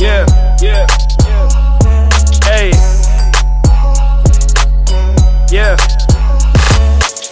Yeah, yeah. Hey. Yeah.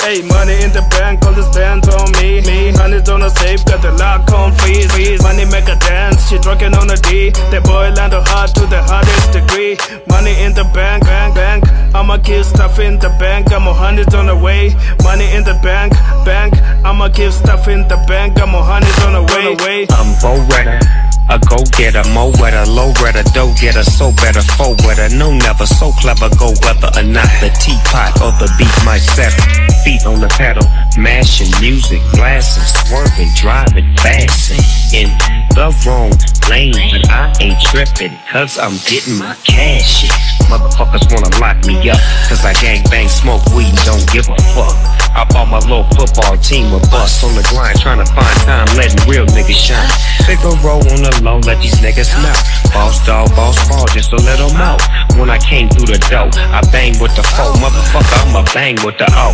Hey, money in the bank, all this band on me. Me, hundred on the safe, got the lock on freeze. freeze. Money make her dance, she drunken on the D. That boy land her hard to the hardest degree. Money in the bank, bank, bank. I'ma give stuff in the bank, I'm a hundred on the way. Money in the bank, bank. I'ma give stuff in the bank, I'm a hundred on the way. I'm Bo Redder. A go getter, mo wetter, low redder, dough getter, so better, foe wetter, no never, so clever, go whether or not the teapot or the beat might settle. Feet on the pedal, mashing music, blasting, swerving, driving, fasting in the wrong lane, but I ain't tripping, cause I'm getting my cash in. Motherfuckers wanna lock me up, cause I gang bang, smoke weed, and don't give a fuck. I bought my little football team a bus on the grind, trying to find time, letting real niggas shine. Figure roll on the low, let these niggas know. Boss dog, boss ball, just let them know. When I came through the door, I banged with the foe. Motherfucker, I'ma bang with the O.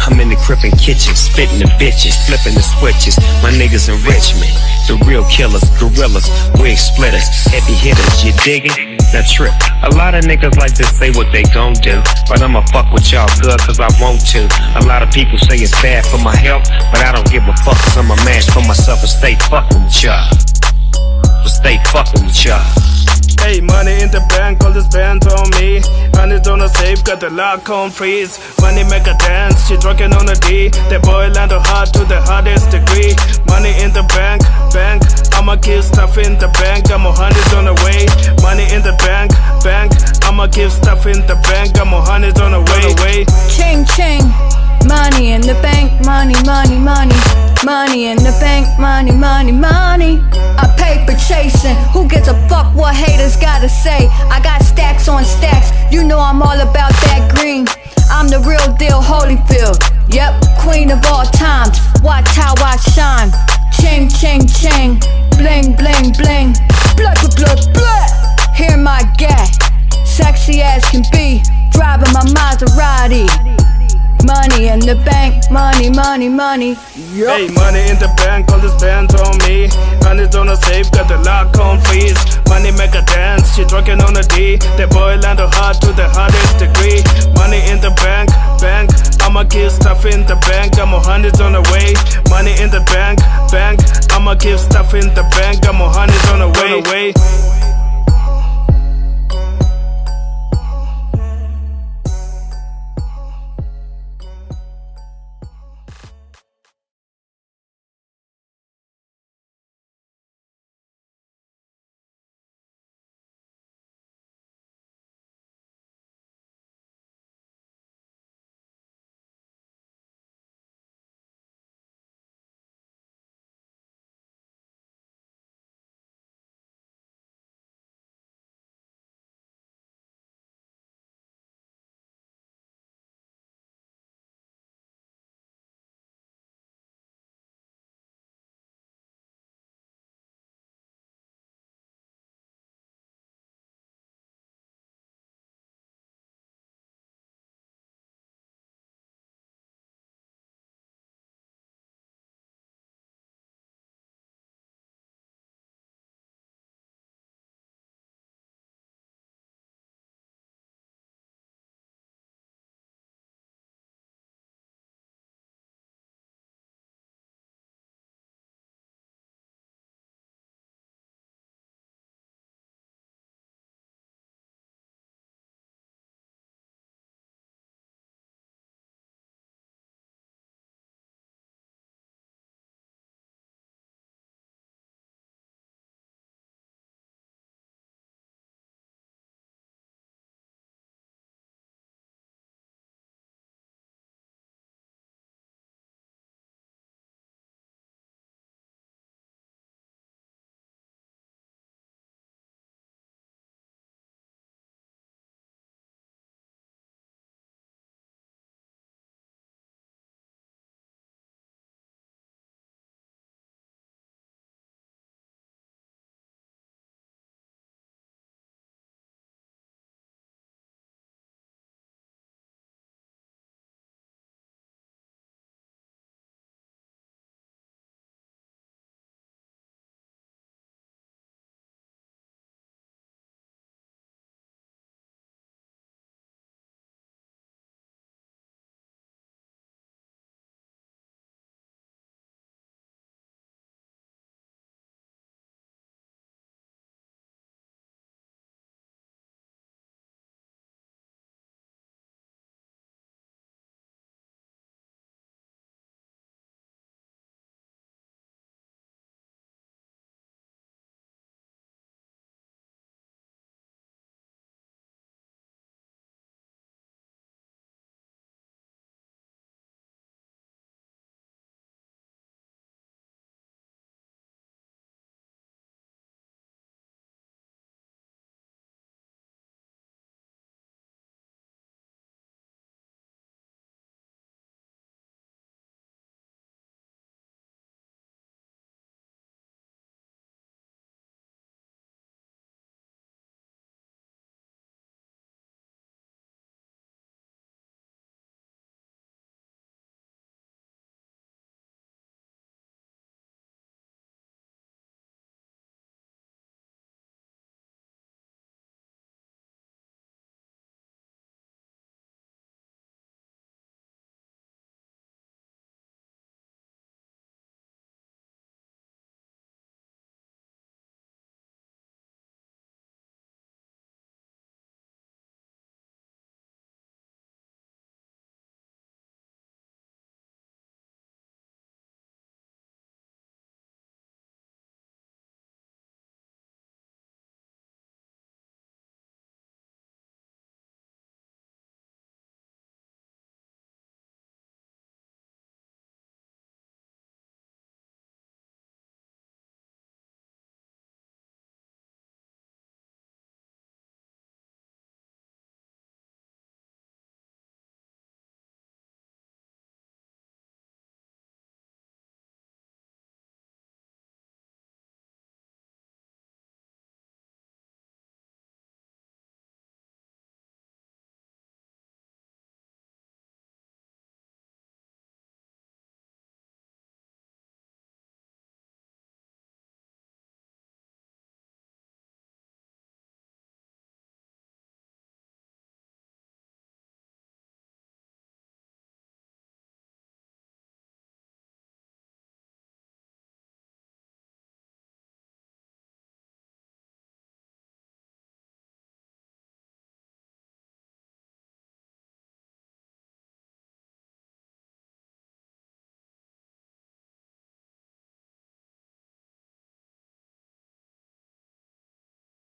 I'm in the crippin' kitchen, spitting the bitches, flipping the switches. My niggas in Richmond, the real killers, gorillas, wig splitters, heavy hitters, you diggin'? Now trip. A lot of niggas like to say what they gon' do, but I'ma fuck with y'all good cause I want to. A lot of people say it's bad for my health, but I don't give a fuck cause I'm a man for myself and stay fucking with y'all. But stay fucking with y'all. Hey, money in the bank, all this band on me. Hundred on the safe, got the lock on freeze. Money make her dance, she drunken on the D. That boy land her hard to the hardest degree. Money in the bank, bank. Give stuff in the bank, I'm a hundred on the way. Money in the bank, bank. I'ma give stuff in the bank, I'm a hundred on the way. Ching ching, money in the bank, money, money, money, money in the bank, money, money, money. A paper chasing, who gives a fuck what haters gotta say? I got stacks on stacks, you know I'm all about that green. I'm the real deal, Holyfield. Yep, queen of all times. Watch how I shine. Ching, ching, ching. Bling, bling, bling. Blood, blood, blood, blood. Hear my gat. Sexy as can be. Driving my Maserati. Money in the bank, money, money, money. Yup. Hey, money in the bank, all this band on me. Hundred on the safe, got the lock on freeze. Money make her dance, she drunken on the D. That boy land her hard to the hardest degree. Money in the bank. I'ma give stuff in the bank, I'm a hundred on the way. Money in the bank, bank. I'ma give stuff in the bank,